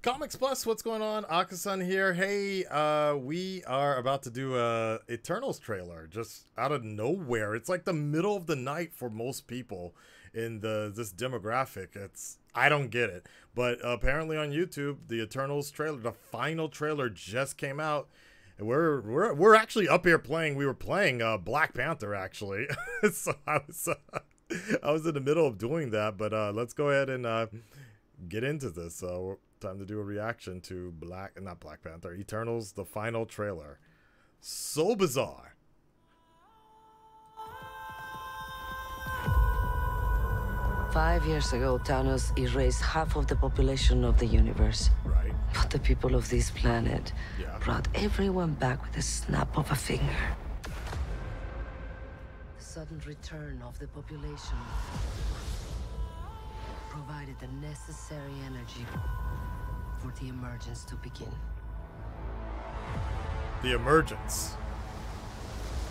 Comics Plus, what's going on? Akasan here. Hey, uh, we are about to do a Eternals trailer just out of nowhere. It's like the middle of the night for most people in the this demographic. It's I don't get it, but apparently on YouTube, the Eternals trailer, the final trailer, just came out. And we're we're we're actually up here playing. We were playing uh, Black Panther actually, so I was uh, I was in the middle of doing that. But uh, let's go ahead and uh, get into this. So time to do a reaction to Black, not Black Panther, Eternals, the final trailer. So bizarre. Five years ago, Thanos erased half of the population of the universe. Right. But the people of this planet Yeah. brought everyone back with a snap of a finger. The sudden return of the population provided the necessary energy for the emergence to begin. The emergence.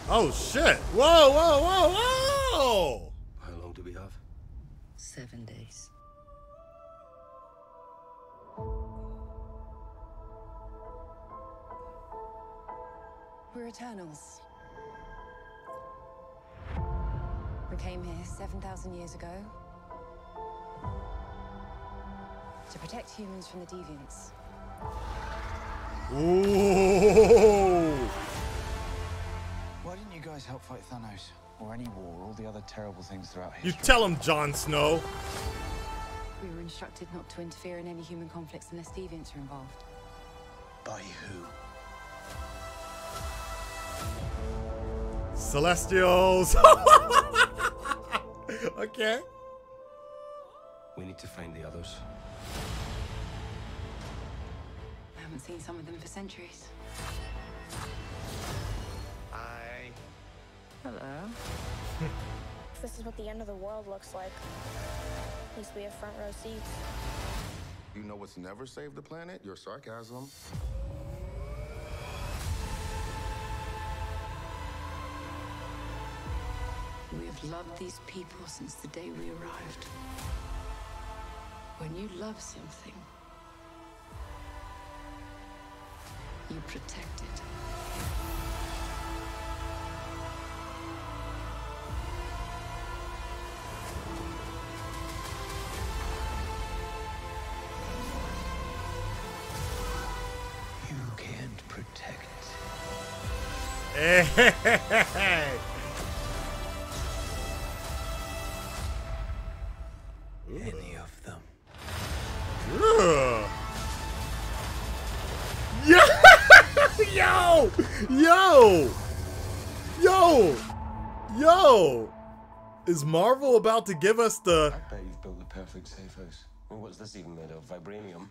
Oh shit! Whoa, whoa, whoa, whoa! How long do we have? Seven days. We're Eternals. We came here 7,000 years ago to protect humans from the deviants. Ooh! Why didn't you guys help fight Thanos? Or any war, or all the other terrible things throughout here. You tell him, Jon Snow. We were instructed not to interfere in any human conflicts unless deviants are involved. By who? Celestials. okay. We need to find the others. I haven't seen some of them for centuries. I. Hello. This is what the end of the world looks like. At least we have front row seats. You know what's never saved the planet? Your sarcasm. We have loved these people since the day we arrived. When you love something, you protect it. You can't protect. Yo! Yo! Yo! Is Marvel about to give us the I bet you've built the perfect safe house. Mean, what's this even made of? Vibranium?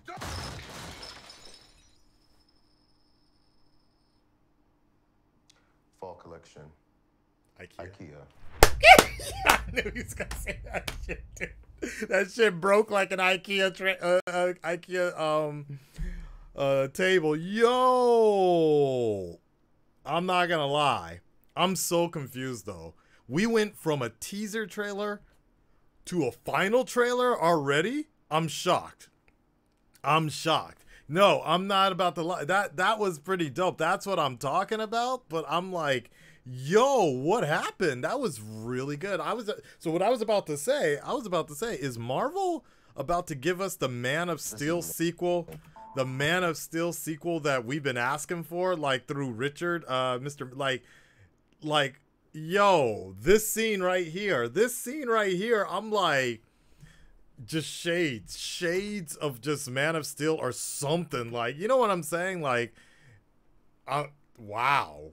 Fall collection. IKEA? IKEA. I knew he was gonna say that shit. Dude. That shit broke like an IKEA tra- uh, uh, IKEA um uh table. Yo, I'm not gonna lie. I'm so confused though. We went from a teaser trailer to a final trailer already. I'm shocked. I'm shocked. No, I'm not about to lie. That that was pretty dope. That's what I'm talking about. But I'm like, yo, what happened? That was really good. I was so what I was about to say. I was about to say is Marvel about to give us the Man of Steel sequel, the Man of Steel sequel that we've been asking for, like through Richard, uh, Mister, like, like, yo, this scene right here, this scene right here. I'm like just shades shades of just man of steel or something like you know what i'm saying like uh wow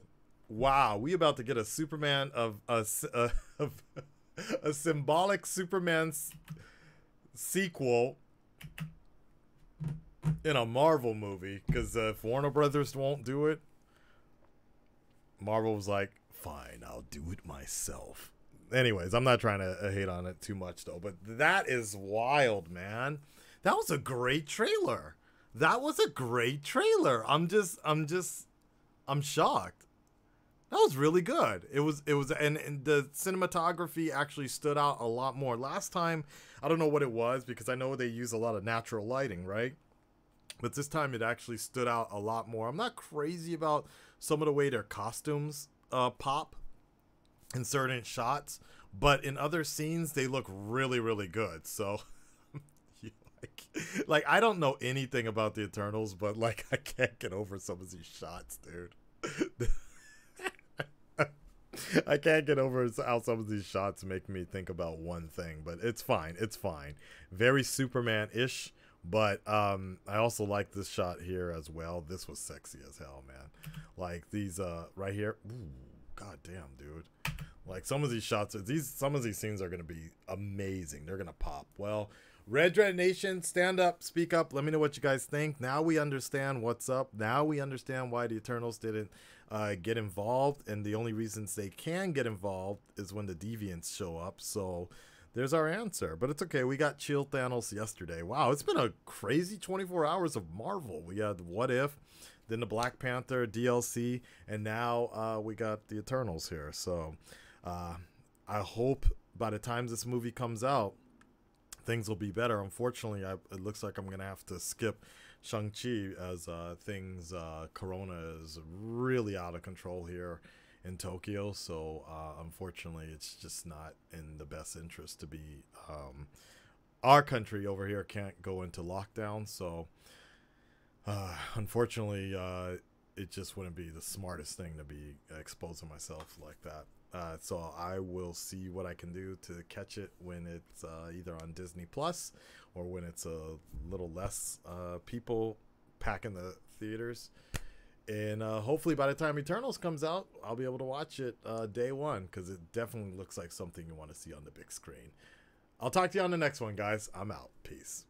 wow we about to get a superman of a, of a symbolic superman s- sequel in a marvel movie because uh, if warner brothers won't do it marvel was like fine i'll do it myself anyways, I'm not trying to uh, hate on it too much though, but that is wild, man. That was a great trailer. That was a great trailer. I'm just I'm just I'm shocked. That was really good. It was it was and, and the cinematography actually stood out a lot more. Last time, I don't know what it was because I know they use a lot of natural lighting, right? But this time it actually stood out a lot more. I'm not crazy about some of the way their costumes uh, pop in certain shots, but in other scenes they look really, really good. So, like, like I don't know anything about the Eternals, but like I can't get over some of these shots, dude. I can't get over how some of these shots make me think about one thing, but it's fine. It's fine. Very Superman ish, but um, I also like this shot here as well. This was sexy as hell, man. Like these uh right here. Ooh, god damn, dude. Like some of these shots, these some of these scenes are gonna be amazing. They're gonna pop. Well, Red Dread Nation, stand up, speak up. Let me know what you guys think. Now we understand what's up. Now we understand why the Eternals didn't uh, get involved, and the only reasons they can get involved is when the Deviants show up. So there's our answer. But it's okay. We got Chill Thanos yesterday. Wow, it's been a crazy 24 hours of Marvel. We had What If, then the Black Panther DLC, and now uh, we got the Eternals here. So uh, I hope by the time this movie comes out, things will be better. Unfortunately, I, it looks like I'm gonna have to skip Shang-Chi as uh, things, uh, Corona is really out of control here in Tokyo. So, uh, unfortunately, it's just not in the best interest to be. Um, our country over here can't go into lockdown. So, uh, unfortunately, uh, it just wouldn't be the smartest thing to be exposing myself like that. Uh, so I will see what I can do to catch it when it's uh, either on Disney Plus or when it's a little less uh, people packing the theaters. And uh, hopefully, by the time Eternals comes out, I'll be able to watch it uh, day one because it definitely looks like something you want to see on the big screen. I'll talk to you on the next one, guys. I'm out. Peace.